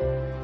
嗯。